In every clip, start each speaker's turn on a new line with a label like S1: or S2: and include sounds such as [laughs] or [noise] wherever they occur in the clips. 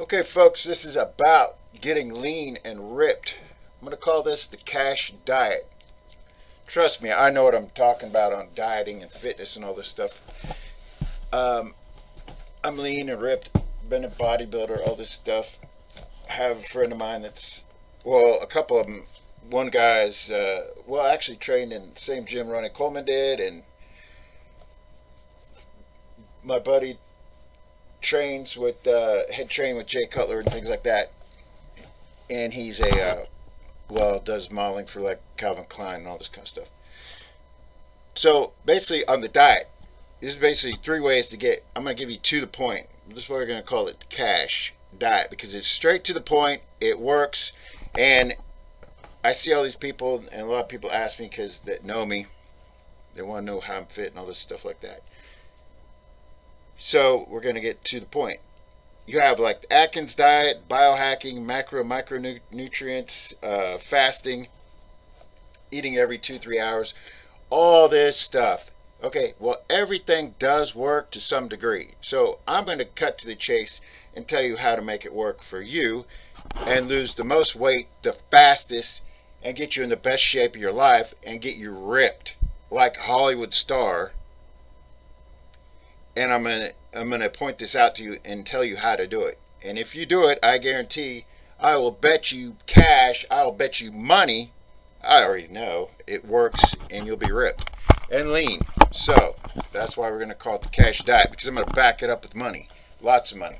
S1: Okay, folks, this is about getting lean and ripped. I'm going to call this the cash diet. Trust me, I know what I'm talking about on dieting and fitness and all this stuff. Um, I'm lean and ripped, been a bodybuilder, all this stuff. I have a friend of mine that's, well, a couple of them. One guy's, uh, well, actually trained in the same gym Ronnie Coleman did, and my buddy trains with uh, head train with Jay Cutler and things like that. And he's a uh, well does modeling for like Calvin Klein and all this kind of stuff. So basically on the diet, this is basically three ways to get. I'm gonna give you to the point. This is what we're gonna call it cash diet because it's straight to the point. It works, and I see all these people and a lot of people ask me because that know me. They want to know how I'm fit and all this stuff like that. So we're going to get to the point. You have like Atkins diet, biohacking, macro, micronutrients, uh, fasting, eating every two, three hours, all this stuff. Okay, well, everything does work to some degree. So I'm going to cut to the chase and tell you how to make it work for you and lose the most weight the fastest and get you in the best shape of your life and get you ripped like Hollywood star and I'm gonna I'm gonna point this out to you and tell you how to do it. And if you do it, I guarantee I will bet you cash, I'll bet you money. I already know it works and you'll be ripped and lean. So that's why we're gonna call it the cash diet because I'm gonna back it up with money, lots of money.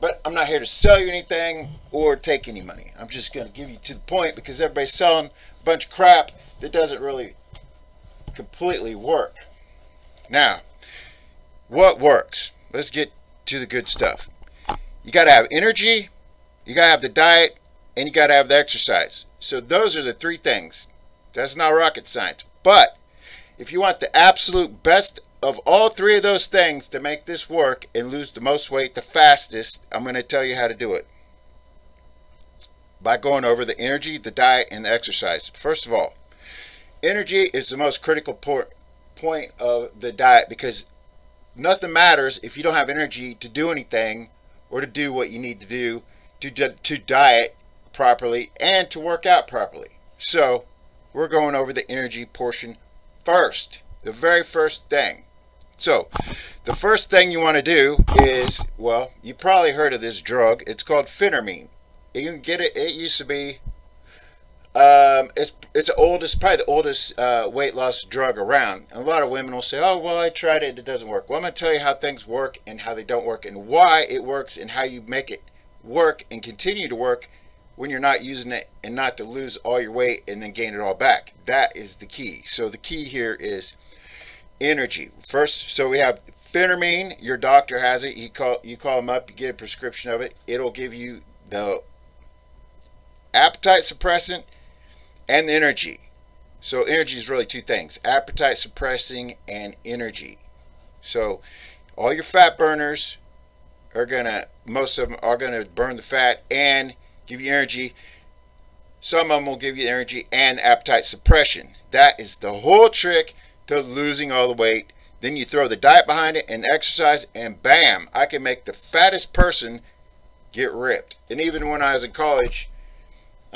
S1: But I'm not here to sell you anything or take any money. I'm just gonna give you to the point because everybody's selling a bunch of crap that doesn't really completely work. Now, what works? Let's get to the good stuff. You got to have energy, you got to have the diet, and you got to have the exercise. So those are the three things. That's not rocket science. But if you want the absolute best of all three of those things to make this work and lose the most weight the fastest, I'm going to tell you how to do it. By going over the energy, the diet, and the exercise. First of all, energy is the most critical point of the diet because nothing matters if you don't have energy to do anything or to do what you need to do to, to diet properly and to work out properly. So we're going over the energy portion first, the very first thing. So the first thing you want to do is, well, you probably heard of this drug. It's called Phentermine. You can get it, it used to be um, it's it's the oldest, probably the oldest uh, weight loss drug around. And a lot of women will say, "Oh, well, I tried it; it doesn't work." Well, I'm going to tell you how things work and how they don't work, and why it works, and how you make it work and continue to work when you're not using it, and not to lose all your weight and then gain it all back. That is the key. So the key here is energy. First, so we have Phentermine. Your doctor has it. You call you call them up. You get a prescription of it. It'll give you the appetite suppressant and energy. So energy is really two things, appetite suppressing and energy. So all your fat burners are going to, most of them are going to burn the fat and give you energy. Some of them will give you energy and appetite suppression. That is the whole trick to losing all the weight. Then you throw the diet behind it and exercise and bam, I can make the fattest person get ripped. And even when I was in college,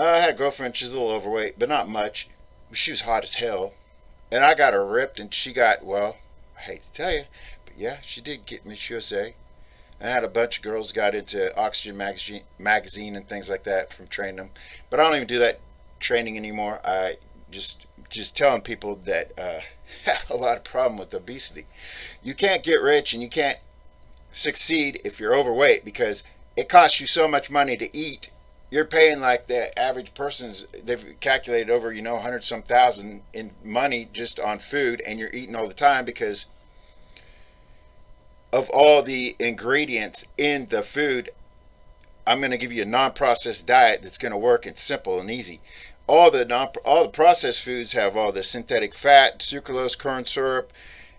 S1: uh, I had a girlfriend. She's a little overweight, but not much. She was hot as hell, and I got her ripped, and she got well. I hate to tell you, but yeah, she did get Miss USA. I had a bunch of girls got into Oxygen magazine, magazine and things like that from training them, but I don't even do that training anymore. I just just telling people that uh, [laughs] have a lot of problem with obesity. You can't get rich and you can't succeed if you're overweight because it costs you so much money to eat you're paying like the average person's they've calculated over you know 100 some thousand in money just on food and you're eating all the time because of all the ingredients in the food i'm going to give you a non-processed diet that's going to work and simple and easy. All the non all the processed foods have all the synthetic fat sucralose corn syrup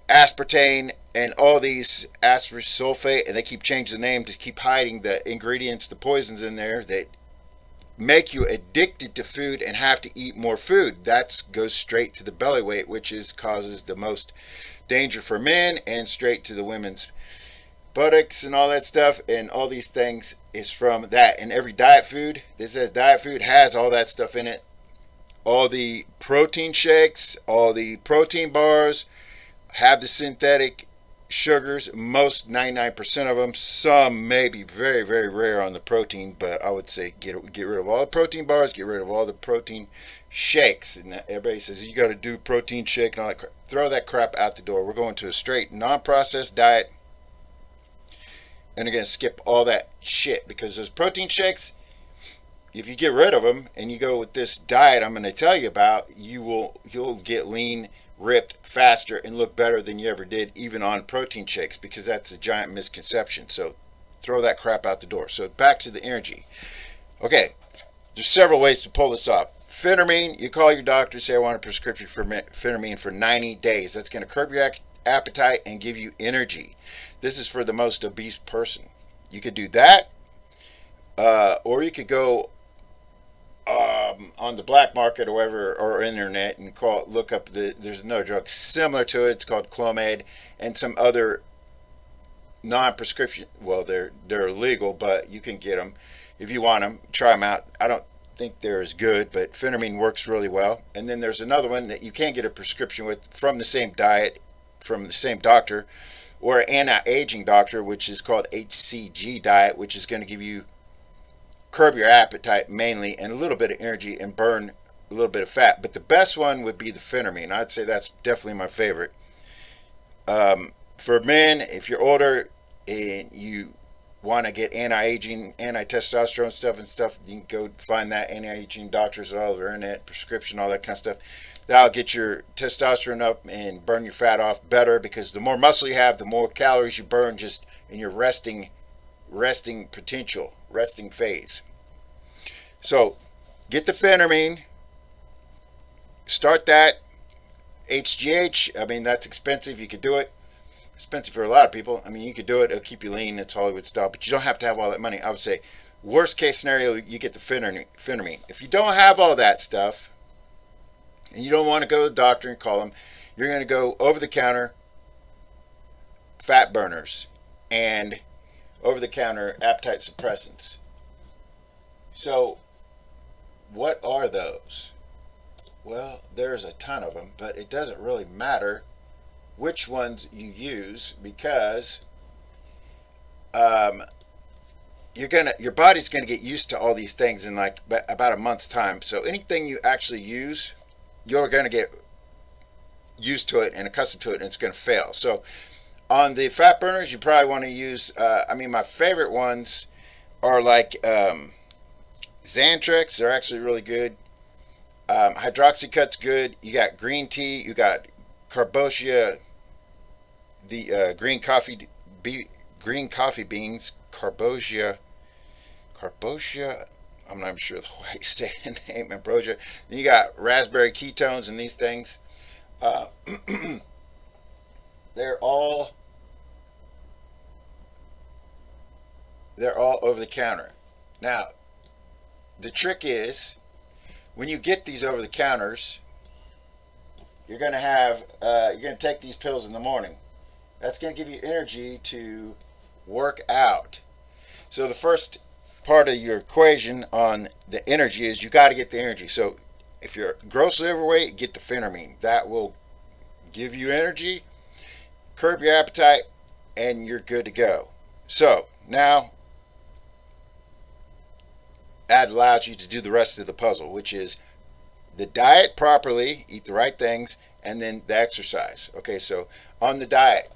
S1: aspartame and all these aspartate sulfate and they keep changing the name to keep hiding the ingredients the poisons in there that make you addicted to food and have to eat more food. That goes straight to the belly weight, which is causes the most danger for men and straight to the women's buttocks and all that stuff. And all these things is from that. And every diet food this says diet food has all that stuff in it. All the protein shakes all the protein bars have the synthetic sugars most 99% of them some may be very very rare on the protein but i would say get get rid of all the protein bars get rid of all the protein shakes. And everybody says you got to do protein shake and all that crap. throw that crap out the door. We're going to a straight non-processed diet. And again, skip all that shit because those protein shakes if you get rid of them and you go with this diet i'm going to tell you about you will you'll get lean ripped faster and look better than you ever did even on protein shakes because that's a giant misconception. So throw that crap out the door. So back to the energy. Okay there's several ways to pull this off. Phentermine you call your doctor say i want a prescription for phentermine for 90 days. That's going to curb your appetite and give you energy. This is for the most obese person. You could do that, uh, or you could go um, on the black market or whatever, or internet and call look up the. There's another drug similar to it. It's called Clomid, and some other non-prescription. Well, they're they're illegal, but you can get them if you want them. Try them out. I don't think they're as good, but phentermine works really well. And then there's another one that you can't get a prescription with from the same diet, from the same doctor or anti-aging doctor, which is called HCG diet, which is going to give you curb your appetite mainly and a little bit of energy and burn a little bit of fat. But the best one would be the phentermine. I'd say that's definitely my favorite. Um, for men, if you're older and you want to get anti-aging, anti-testosterone stuff and stuff, you can go find that anti-aging doctors all over internet, prescription, all that kind of stuff that'll get your testosterone up and burn your fat off better because the more muscle you have, the more calories you burn just in your resting resting potential, resting phase. So get the phentermine, start that. HGH, I mean, that's expensive. You could do it. Expensive for a lot of people. I mean, you could do it. It'll keep you lean. It's Hollywood style. But you don't have to have all that money. I would say, worst case scenario, you get the phentermine. If you don't have all that stuff, and you don't want to go to the doctor and call them, you're going to go over the counter fat burners and over the counter appetite suppressants. So, what are those? Well, there's a ton of them, but it doesn't really matter which ones you use because um, you're gonna your body's gonna get used to all these things in like about a month's time. So anything you actually use you're going to get used to it and accustomed to it and it's going to fail. So on the fat burners, you probably want to use, uh, I mean, my favorite ones are like um, Zantrex. They're actually really good. Um, Hydroxycut's good. You got green tea. You got Carbosia, the uh, green coffee, be, green coffee beans. Carbosia, Carbosia I'm not even sure the [laughs] way you say the name, ambrosia. Then you got raspberry ketones and these things. Uh, [clears throat] they're all they're all over the counter. Now, the trick is when you get these over the counters, you're going to have uh, you're going to take these pills in the morning. That's going to give you energy to work out. So the first part of your equation on the energy is you got to get the energy. So if you're grossly overweight, get the phentermine. That will give you energy, curb your appetite, and you're good to go. So now that allows you to do the rest of the puzzle, which is the diet properly, eat the right things, and then the exercise. Okay, so on the diet,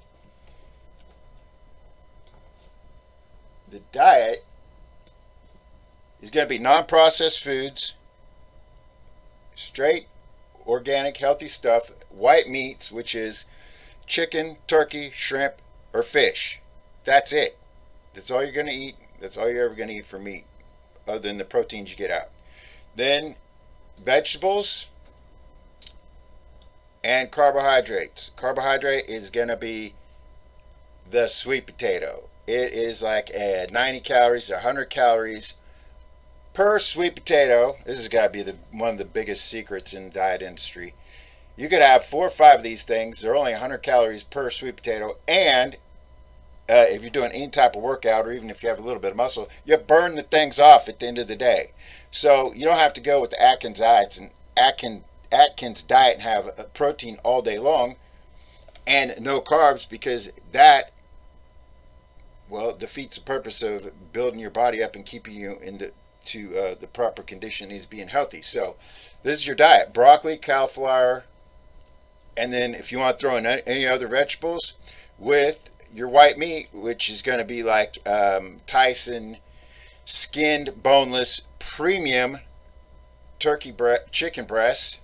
S1: the diet is going to be non-processed foods, straight, organic, healthy stuff, white meats, which is chicken, turkey, shrimp, or fish. That's it. That's all you're going to eat. That's all you're ever going to eat for meat, other than the proteins you get out. Then vegetables and carbohydrates. Carbohydrate is going to be the sweet potato. It is like 90 calories, 100 calories per sweet potato, this has got to be the, one of the biggest secrets in the diet industry. You could have four or five of these things. They're only 100 calories per sweet potato, and uh, if you're doing any type of workout or even if you have a little bit of muscle, you burn the things off at the end of the day. So you don't have to go with the Atkins diets and Atkins, Atkins diet and have a protein all day long and no carbs because that well defeats the purpose of building your body up and keeping you into to uh, the proper condition is being healthy. So this is your diet: broccoli, cauliflower, and then if you want to throw in any other vegetables with your white meat, which is going to be like um, Tyson skinned, boneless, premium turkey bre chicken breast,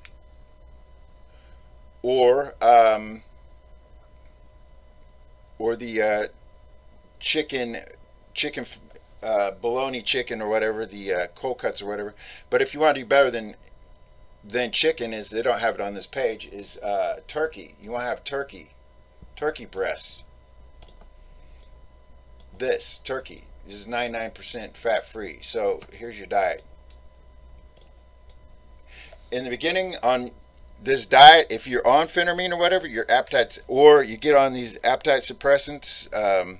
S1: or um, or the uh, chicken chicken uh, bologna chicken or whatever the uh, cold cuts or whatever. But if you want to do better than than chicken is they don't have it on this page is uh, turkey. You want to have turkey, turkey breasts. This turkey this is 99% fat free. So here's your diet. In the beginning on this diet, if you're on phentermine or whatever, your appetite, or you get on these appetite suppressants, um,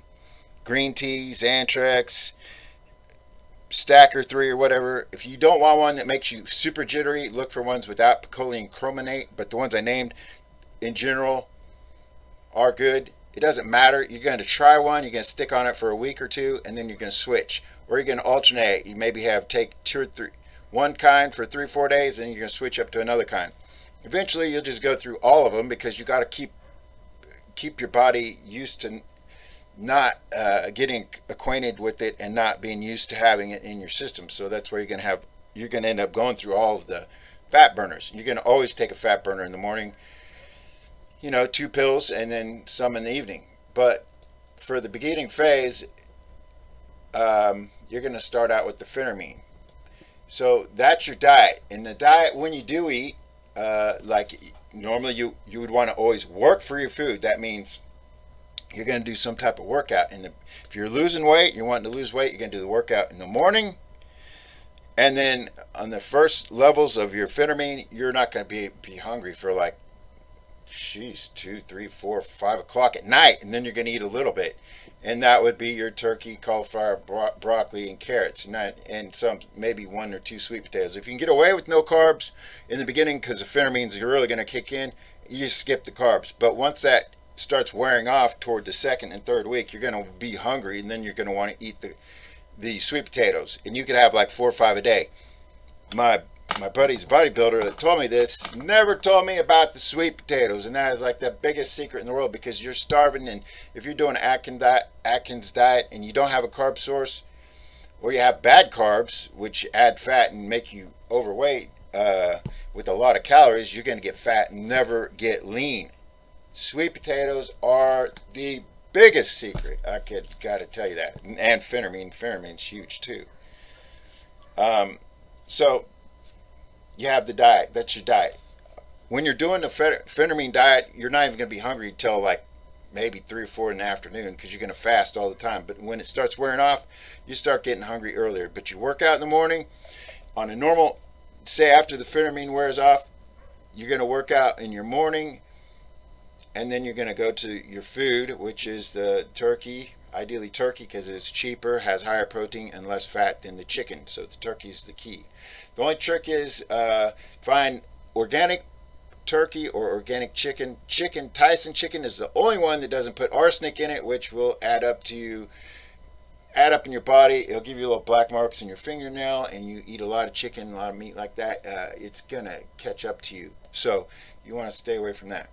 S1: green tea, Zantrex, Stacker 3 or whatever, if you don't want one that makes you super jittery, look for ones without picoline chrominate, but the ones I named in general are good. It doesn't matter. You're going to try one, you're going to stick on it for a week or two, and then you're going to switch. Or you're going to alternate. You maybe have take two or three, one kind for three, four days, and you're going to switch up to another kind. Eventually, you'll just go through all of them because you got to keep keep your body used to not uh, getting acquainted with it and not being used to having it in your system. So that's where you're going to have you're going to end up going through all of the fat burners. You're going to always take a fat burner in the morning. You know, two pills and then some in the evening. But for the beginning phase, um, you're going to start out with the phentermine. So that's your diet. And the diet, when you do eat, uh, like normally you you would want to always work for your food. That means you're going to do some type of workout. And if you're losing weight, you're wanting to lose weight, you're going to do the workout in the morning. And then on the first levels of your phentermine, you're not going to be be hungry for like, sheesh, two, three, four, five o'clock at night, and then you're going to eat a little bit and that would be your turkey, cauliflower, bro broccoli, and carrots, and, and some maybe one or two sweet potatoes. If you can get away with no carbs in the beginning, because the phentermines are really going to kick in, you skip the carbs. But once that starts wearing off toward the second and third week, you're going to be hungry, and then you're going to want to eat the the sweet potatoes, and you could have like four or five a day. My my buddy's bodybuilder that told me this never told me about the sweet potatoes and that is like the biggest secret in the world because you're starving and if you're doing Atkins diet, Atkins diet and you don't have a carb source or you have bad carbs which add fat and make you overweight uh, with a lot of calories you're going to get fat and never get lean. Sweet potatoes are the biggest secret. I could got to tell you that. And phentermine phentermine's huge too. Um, so you have the diet. That's your diet. When you're doing the phentermine diet, you're not even going to be hungry until like maybe three or four in the afternoon because you're going to fast all the time. But when it starts wearing off, you start getting hungry earlier. But you work out in the morning on a normal, say after the phentermine wears off, you're going to work out in your morning and then you're going to go to your food, which is the turkey, ideally turkey because it's cheaper, has higher protein and less fat than the chicken. So the turkey is the key. The only trick is uh, find organic turkey or organic chicken. Chicken, Tyson chicken is the only one that doesn't put arsenic in it, which will add up to you, add up in your body. It'll give you little black marks in your fingernail, and you eat a lot of chicken, a lot of meat like that. Uh, it's gonna catch up to you. So you want to stay away from that.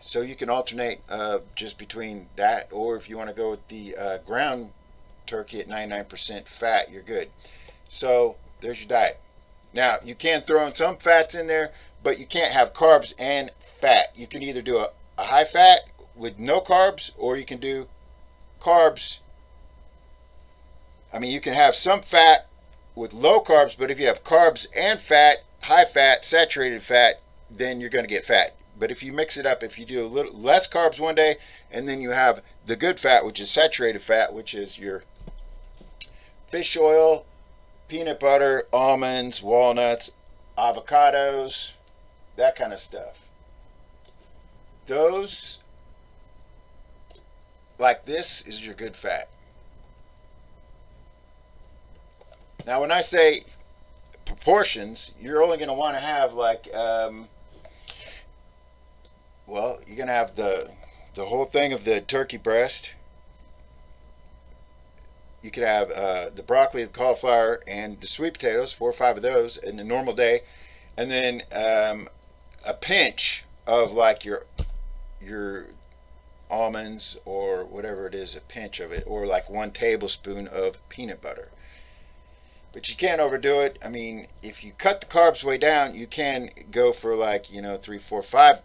S1: So you can alternate uh, just between that, or if you want to go with the uh, ground turkey at 99% fat, you're good. So there's your diet. Now, you can throw in some fats in there, but you can't have carbs and fat. You can either do a, a high fat with no carbs, or you can do carbs. I mean, you can have some fat with low carbs, but if you have carbs and fat, high fat, saturated fat, then you're going to get fat. But if you mix it up, if you do a little less carbs one day, and then you have the good fat, which is saturated fat, which is your fish oil, peanut butter, almonds, walnuts, avocados, that kind of stuff. Those like this is your good fat. Now, when I say proportions, you're only going to want to have like, um, well, you're going to have the the whole thing of the turkey breast. You could have uh, the broccoli, the cauliflower, and the sweet potatoes, four or five of those in a normal day, and then um, a pinch of like your your almonds or whatever it is, a pinch of it, or like one tablespoon of peanut butter. But you can't overdo it. I mean, if you cut the carbs way down, you can go for like, you know, three, four, five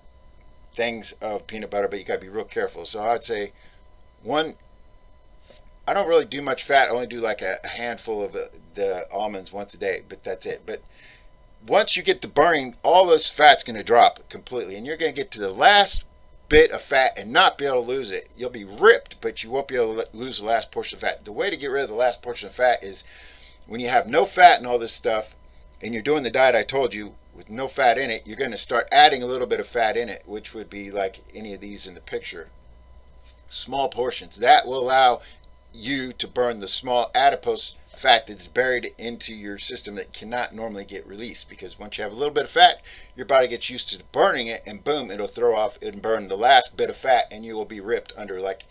S1: things of peanut butter, but you got to be real careful. So I'd say one, I don't really do much fat. I only do like a, handful of uh, the almonds once a day, but that's it. But once you get to burning, all those fat's going to drop completely, and you're going to get to the last bit of fat and not be able to lose it. You'll be ripped, but you won't be able to lose the last portion of fat. The way to get rid of the last portion of fat is when you have no fat and all this stuff, and you're doing the diet I told you with no fat in it, you're going to start adding a little bit of fat in it, which would be like any of these in the picture. Small portions. That will allow you to burn the small adipose fat that's buried into your system that cannot normally get released because once you have a little bit of fat your body gets used to burning it and boom it'll throw off and burn the last bit of fat and you will be ripped under like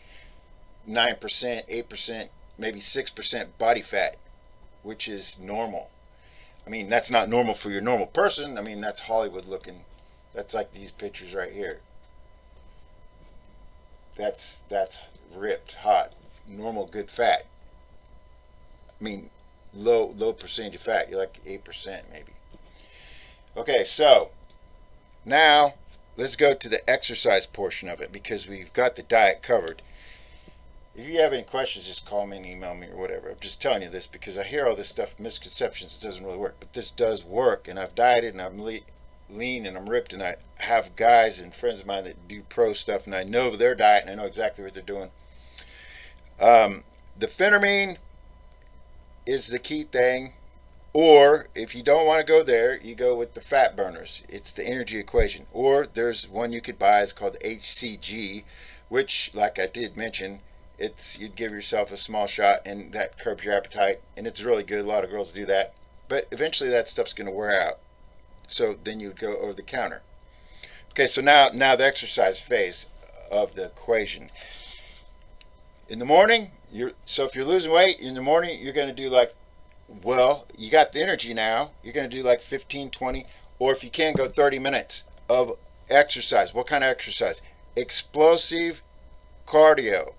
S1: 9% 8% maybe 6% body fat which is normal. I mean that's not normal for your normal person. I mean that's hollywood looking. That's like these pictures right here. That's that's ripped hot normal good fat I mean, low low percentage of fat. You're like eight percent maybe. Okay, so now let's go to the exercise portion of it because we've got the diet covered. If you have any questions, just call me and email me or whatever. I'm just telling you this because I hear all this stuff, misconceptions, it doesn't really work. But this does work, and I've dieted and I'm le lean and I'm ripped, and I have guys and friends of mine that do pro stuff, and I know their diet and I know exactly what they're doing. Um, the phentermine is the key thing. Or if you don't want to go there, you go with the fat burners. It's the energy equation. Or there's one you could buy. It's called HCG, which, like I did mention, it's you'd give yourself a small shot and that curbs your appetite, and it's really good. A lot of girls do that, but eventually that stuff's going to wear out. So then you'd go over the counter. Okay, so now now the exercise phase of the equation in the morning you're so if you're losing weight in the morning you're going to do like well you got the energy now you're going to do like 15 20 or if you can go 30 minutes of exercise. What kind of exercise? Explosive cardio.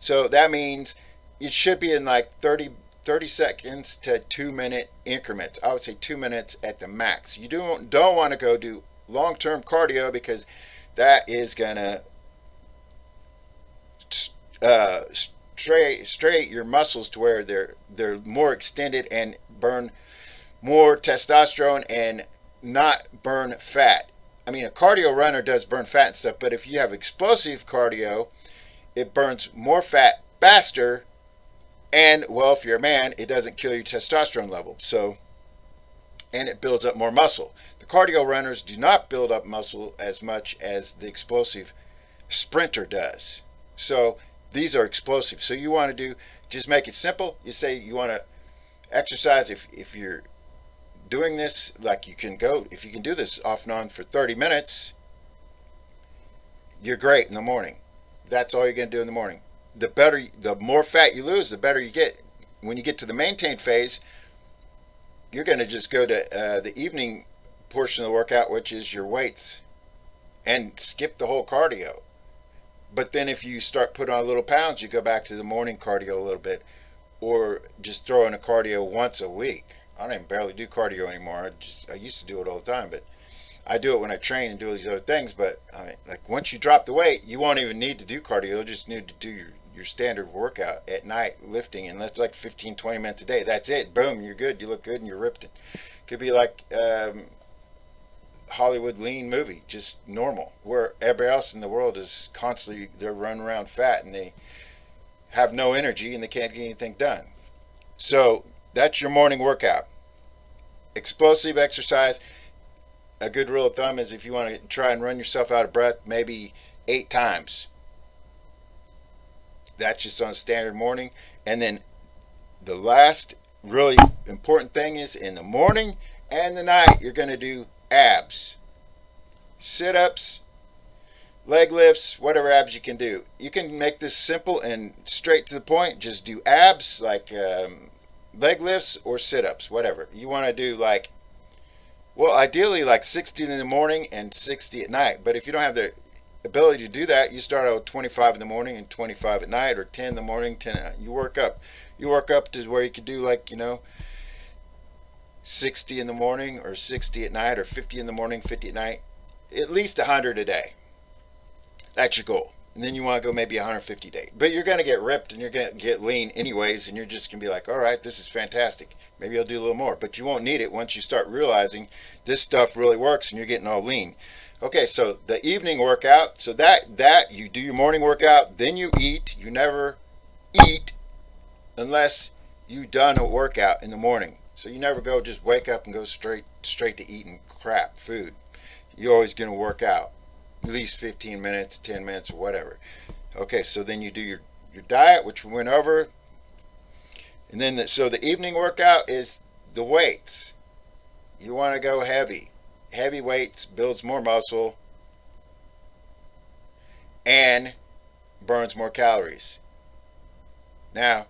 S1: So that means it should be in like 30 30 seconds to 2 minute increments. I would say 2 minutes at the max. You don't don't want to go do long-term cardio because that is going to uh, straight straight your muscles to where they're they're more extended and burn more testosterone and not burn fat. I mean, a cardio runner does burn fat and stuff, but if you have explosive cardio, it burns more fat faster. And well, if you're a man, it doesn't kill your testosterone level. So, and it builds up more muscle. The cardio runners do not build up muscle as much as the explosive sprinter does. So, these are explosive. So you want to do, just make it simple. You say you want to exercise if, if you're doing this, like you can go, if you can do this off and on for 30 minutes, you're great in the morning. That's all you're going to do in the morning. The better, the more fat you lose, the better you get. When you get to the maintain phase, you're going to just go to uh, the evening portion of the workout, which is your weights, and skip the whole cardio. But then if you start putting on a little pounds, you go back to the morning cardio a little bit, or just throw in a cardio once a week. I don't even barely do cardio anymore. I just I used to do it all the time, but I do it when I train and do all these other things. But I like once you drop the weight, you won't even need to do cardio. You'll just need to do your your standard workout at night lifting, and that's like 15, 20 minutes a day. That's it. Boom, you're good. You look good, and you're ripped. It could be like um, Hollywood lean movie, just normal. Where everybody else in the world is constantly they're running around fat and they have no energy and they can't get anything done. So that's your morning workout. Explosive exercise. A good rule of thumb is if you want to try and run yourself out of breath, maybe eight times. that's just on standard morning. And then the last really important thing is in the morning and the night, you're going to do abs, sit ups, leg lifts, whatever abs you can do. You can make this simple and straight to the point. Just do abs like um, leg lifts or sit ups, whatever. You want to do like, well, ideally like 60 in the morning and 60 at night. But if you don't have the ability to do that, you start out with 25 in the morning and 25 at night or 10 in the morning, 10 You work up. You work up to where you could do like, you know, 60 in the morning or 60 at night or 50 in the morning, 50 at night. At least 100 a day. That's your goal. And then you want to go maybe 150 day. But you're going to get ripped and you're going to get lean anyways. And you're just going to be like, all right, this is fantastic. Maybe I'll do a little more. But you won't need it once you start realizing this stuff really works and you're getting all lean. Okay, so the evening workout. So that, that you do your morning workout, then you eat. You never eat unless you've done a workout in the morning. So you never go just wake up and go straight straight to eating crap food. You're always going to work out at least 15 minutes, 10 minutes, or whatever. Okay, so then you do your, your diet, which we went over. And then, the, so the evening workout is the weights. You want to go heavy. Heavy weights builds more muscle and burns more calories. Now,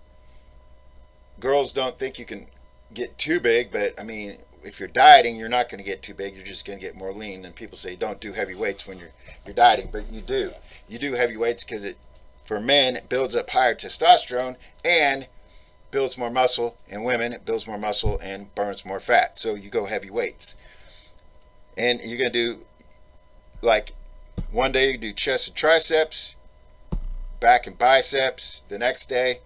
S1: girls don't think you can get too big, but I mean, if you're dieting, you're not going to get too big. You're just going to get more lean. And people say don't do heavy weights when you're you're dieting, but you do. You do heavy weights because it, for men, it builds up higher testosterone and builds more muscle. And women, it builds more muscle and burns more fat. So you go heavy weights. And you're going to do like one day you do chest and triceps, back and biceps. The next day,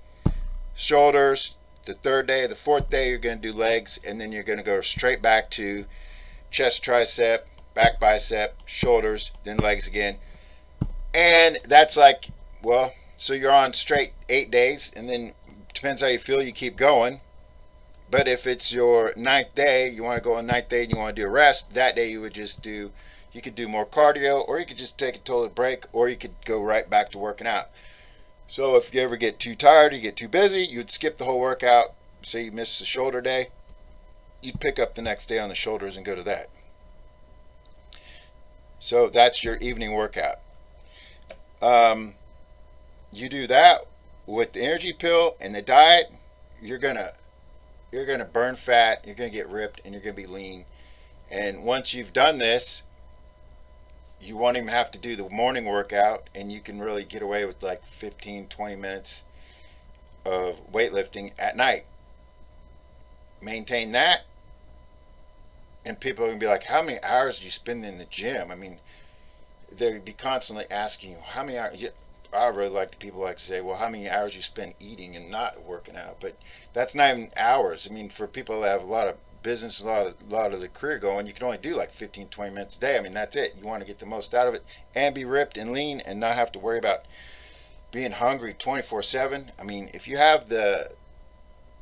S1: shoulders, the third day, the fourth day, you're going to do legs, and then you're going to go straight back to chest, tricep, back bicep, shoulders, then legs again. And that's like, well, so you're on straight eight days, and then depends how you feel, you keep going. But if it's your ninth day, you want to go on ninth day and you want to do a rest, that day you would just do, you could do more cardio, or you could just take a total break, or you could go right back to working out. So if you ever get too tired, you get too busy, you'd skip the whole workout. Say you miss the shoulder day, you'd pick up the next day on the shoulders and go to that. So that's your evening workout. Um, you do that with the energy pill and the diet, you're gonna you're gonna burn fat, you're gonna get ripped, and you're gonna be lean. And once you've done this, you won't even have to do the morning workout and you can really get away with like 15 20 minutes of weightlifting at night. Maintain that and people are to be like how many hours do you spend in the gym? I mean they'll be constantly asking you how many hours i really like people like to say well how many hours you spend eating and not working out? But that's not even hours. I mean for people that have a lot of business, a lot of, a lot of the career going, you can only do like 15, 20 minutes a day. I mean, that's it. You want to get the most out of it and be ripped and lean and not have to worry about being hungry 24 7. I mean, if you have the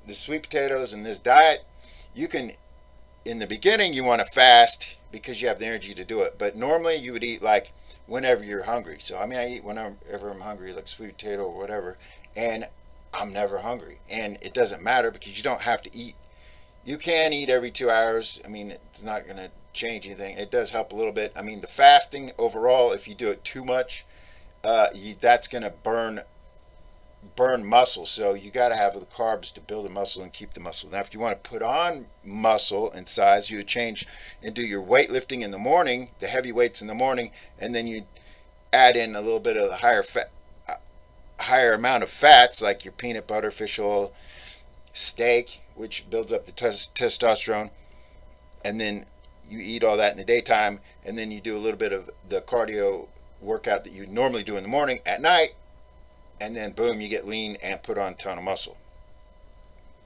S1: the sweet potatoes and this diet, you can, in the beginning, you want to fast because you have the energy to do it. But normally you would eat like whenever you're hungry. So, I mean, I eat whenever I'm hungry, like sweet potato or whatever. And I'm never hungry. And it doesn't matter because you don't have to eat you can eat every two hours. I mean, it's not going to change anything. It does help a little bit. I mean, the fasting overall, if you do it too much, uh, you, that's going to burn burn muscle. So you got to have the carbs to build the muscle and keep the muscle. Now, if you want to put on muscle and size, you would change and do your weightlifting in the morning, the heavy weights in the morning, and then you add in a little bit of the higher fat, uh, higher amount of fats like your peanut butter, fish oil, steak, which builds up the testosterone, and then you eat all that in the daytime, and then you do a little bit of the cardio workout that you normally do in the morning at night, and then boom, you get lean and put on a ton of muscle.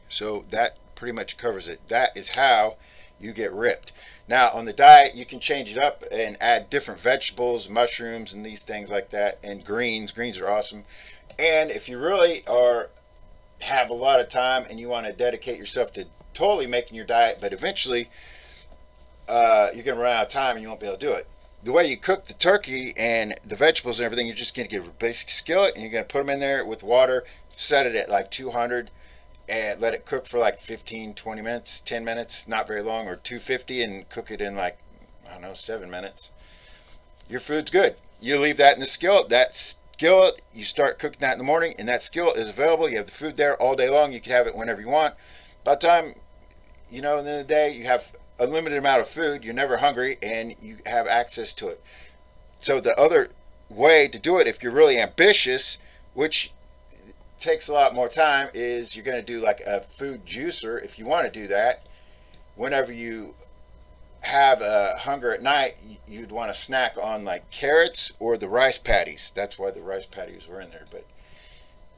S1: So that pretty much covers it. That is how you get ripped. Now, on the diet, you can change it up and add different vegetables, mushrooms, and these things like that, and greens. Greens are awesome. And if you really are have a lot of time and you want to dedicate yourself to totally making your diet, but eventually uh, you're going to run out of time and you won't be able to do it. the way you cook the turkey and the vegetables and everything, you're just going to get a basic skillet and you're going to put them in there with water, set it at like 200 and let it cook for like 15, 20 minutes, 10 minutes, not very long, or 250 and cook it in like, I don't know, seven minutes. Your food's good. You leave that in the skillet. That skillet, you start cooking that in the morning and that skillet is available. You have the food there all day long. You can have it whenever you want. By the time, you know, in the the day, you have a limited amount of food, you're never hungry, and you have access to it. So the other way to do it, if you're really ambitious, which takes a lot more time, is you're going to do like a food juicer. If you want to do that, whenever you have a hunger at night, you'd want to snack on like carrots or the rice patties. That's why the rice patties were in there. But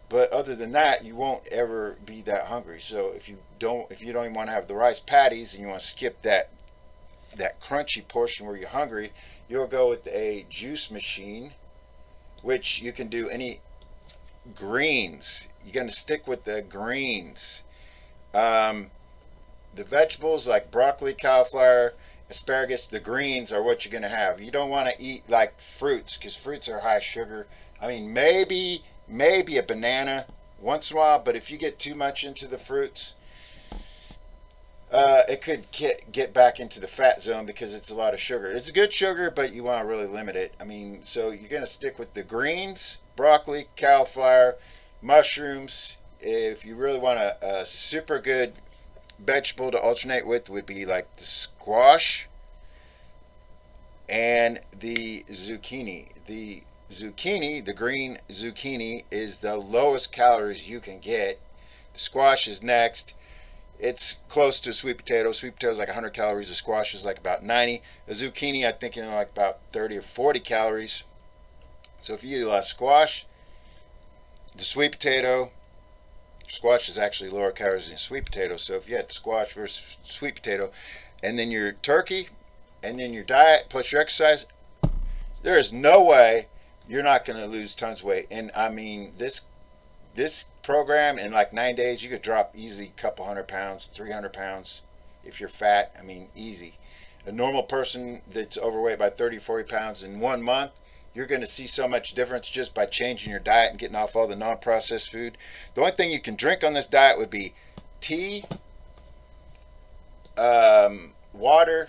S1: but other than that, you won't ever be that hungry. So if you don't, if you don't even want to have the rice patties and you want to skip that that crunchy portion where you're hungry, you'll go with a juice machine, which you can do any greens. You're going to stick with the greens. Um, the vegetables like broccoli, cauliflower, asparagus, the greens are what you're going to have. You don't want to eat like fruits because fruits are high sugar. I mean, maybe maybe a banana once in a while, but if you get too much into the fruits, uh, it could get, get back into the fat zone because it's a lot of sugar. It's good sugar, but you want to really limit it. I mean, so you're going to stick with the greens, broccoli, cauliflower, mushrooms. If you really want a, a super good vegetable to alternate with, would be like the squash and the zucchini. The zucchini, the green zucchini, is the lowest calories you can get. The squash is next. It's close to sweet potato. Sweet potato is like 100 calories. The squash is like about 90. The zucchini, I think, you know, like about 30 or 40 calories. So if you eat a lot of squash, the sweet potato, squash is actually lower calories than sweet potato. So if you had squash versus sweet potato, and then your turkey, and then your diet plus your exercise, there is no way you're not going to lose tons of weight. And I mean, this this program in like nine days, you could drop easily a couple hundred pounds, 300 pounds if you're fat. I mean, easy. A normal person that's overweight by 30, 40 pounds in one month, you're going to see so much difference just by changing your diet and getting off all the non-processed food. The only thing you can drink on this diet would be tea, um, water,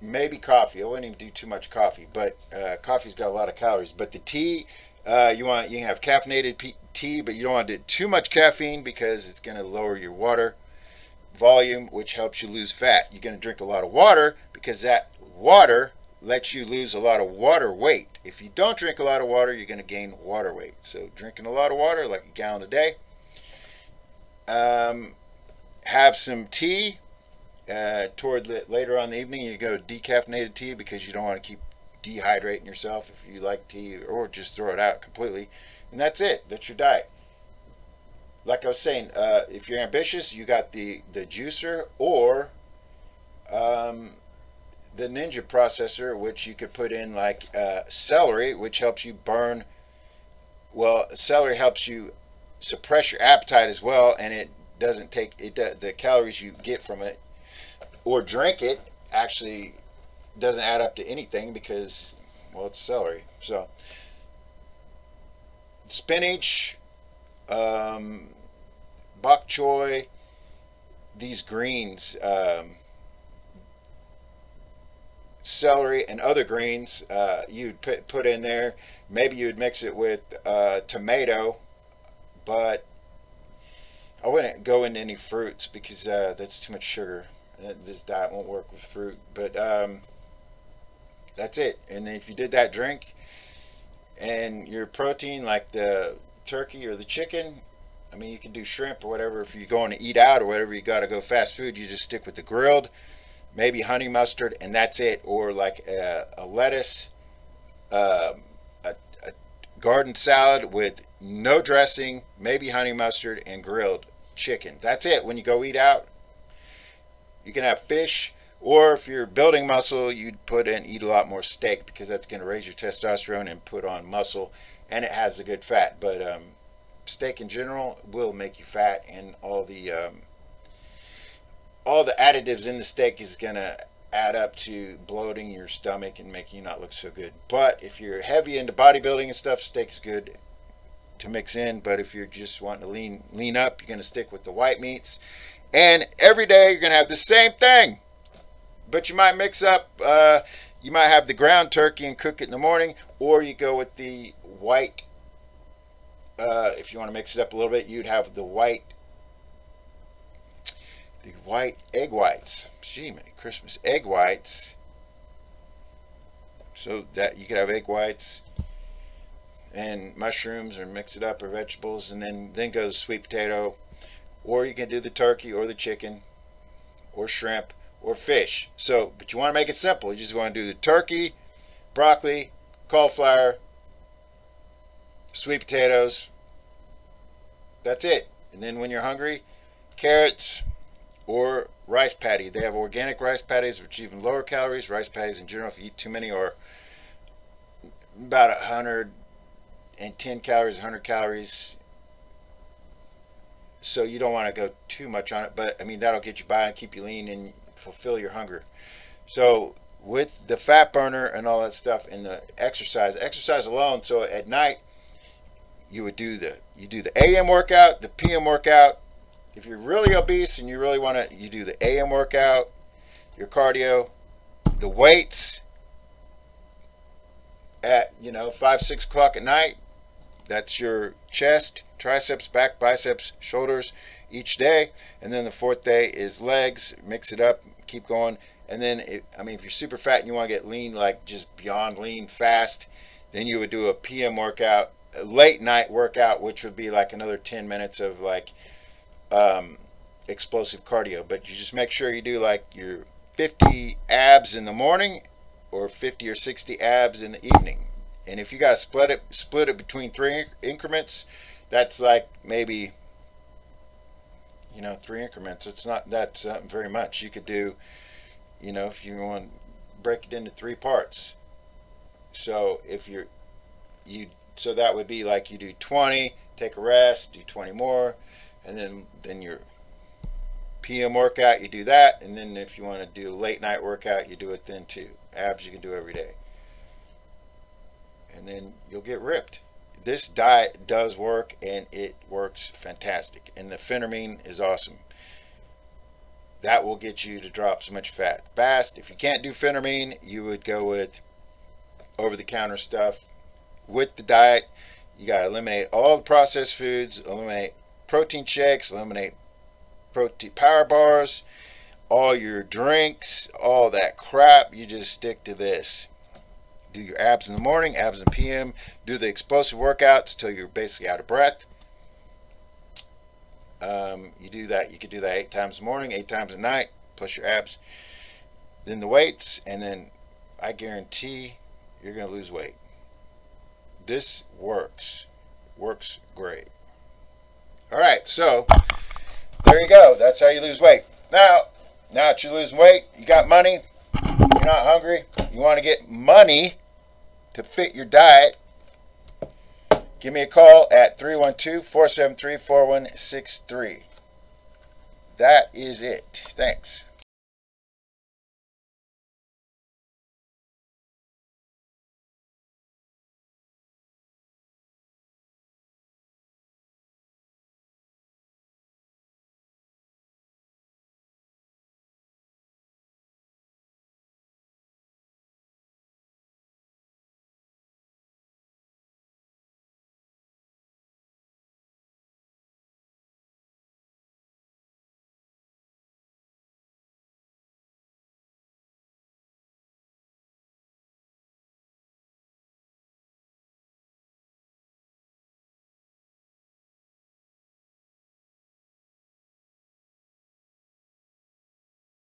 S1: maybe coffee. I wouldn't even do too much coffee, but uh, coffee's got a lot of calories. But the tea, uh, you want you can have caffeinated tea, but you don't want to do too much caffeine because it's going to lower your water volume, which helps you lose fat. You're going to drink a lot of water because that water lets you lose a lot of water weight. If you don't drink a lot of water, you're going to gain water weight. So drinking a lot of water, like a gallon a day. Um, have some tea uh, toward the, later on the evening, you go decaffeinated tea because you don't want to keep dehydrating yourself if you like tea, or just throw it out completely. And that's it. That's your diet. Like I was saying, uh, if you're ambitious, you got the the juicer or um, the Ninja processor, which you could put in like uh, celery, which helps you burn. Well, celery helps you suppress your appetite as well, and it doesn't take it. The calories you get from it or drink it actually doesn't add up to anything because well it's celery so spinach um, bok choy these greens um, celery and other greens uh, you'd put, put in there maybe you'd mix it with uh, tomato but I wouldn't go into any fruits because uh, that's too much sugar this diet won't work with fruit. But um, that's it. And if you did that drink and your protein, like the turkey or the chicken, I mean, you can do shrimp or whatever. If you're going to eat out or whatever, you got to go fast food, you just stick with the grilled, maybe honey mustard, and that's it. Or like a, a lettuce, um, a, a garden salad with no dressing, maybe honey mustard, and grilled chicken. That's it. When you go eat out, you can have fish, or if you're building muscle, you'd put in eat a lot more steak because that's going to raise your testosterone and put on muscle, and it has a good fat. But um, steak in general will make you fat, and all the um, all the additives in the steak is going to add up to bloating your stomach and making you not look so good. But if you're heavy into bodybuilding and stuff, steak's good to mix in. But if you're just wanting to lean lean up, you're gonna stick with the white meats. And every day you're gonna have the same thing. But you might mix up. Uh, you might have the ground turkey and cook it in the morning, or you go with the white. Uh, if you want to mix it up a little bit, you'd have the white the white egg whites. Gee, many Christmas egg whites. So that you could have egg whites and mushrooms or mix it up or vegetables and then then goes sweet potato or you can do the turkey or the chicken or shrimp or fish. So, but you want to make it simple. You just want to do the turkey, broccoli, cauliflower, sweet potatoes. That's it. And then when you're hungry, carrots, or rice patty. They have organic rice patties, which even lower calories. Rice patties in general, if you eat too many, are about 110 calories, 100 calories. So you don't want to go too much on it, but I mean that'll get you by and keep you lean and fulfill your hunger. So with the fat burner and all that stuff and the exercise, exercise alone. So at night you would do the you do the AM workout, the PM workout, if you're really obese and you really want to, you do the AM workout, your cardio, the weights at, you know, 5, 6 o'clock at night. That's your chest, triceps, back, biceps, shoulders each day. And then the fourth day is legs. Mix it up, keep going. And then, it, I mean, if you're super fat and you want to get lean, like just beyond lean fast, then you would do a PM workout, a late night workout, which would be like another 10 minutes of like um, explosive cardio. But you just make sure you do like your 50 abs in the morning or 50 or 60 abs in the evening. And if you got to split it, split it between three increments, that's like maybe, you know, three increments. It's not that uh, very much. You could do, you know, if you want break it into three parts. So if you're, you, so that would be like you do 20, take a rest, do 20 more, and then then your PM workout, you do that, and then if you want to do late night workout, you do it then too. Abs you can do every day, and then you'll get ripped. This diet does work, and it works fantastic. And the phentermine is awesome. That will get you to drop so much fat fast. If you can't do phentermine, you would go with over-the-counter stuff. With the diet, you got to eliminate all the processed foods, eliminate protein shakes, eliminate protein power bars, all your drinks, all that crap. You just stick to this. Do your abs in the morning, abs in PM. Do the explosive workouts until you're basically out of breath. Um, you do that. You could do that eight times the morning, eight times a night, plus your abs. Then the weights, and then I guarantee you're going to lose weight. This works. Works great. So there you go. That's how you lose weight. Now, now that you're losing weight, you got money, you're not hungry, you want to get money to fit your diet, give me a call at 312-473-4163. That is it. Thanks.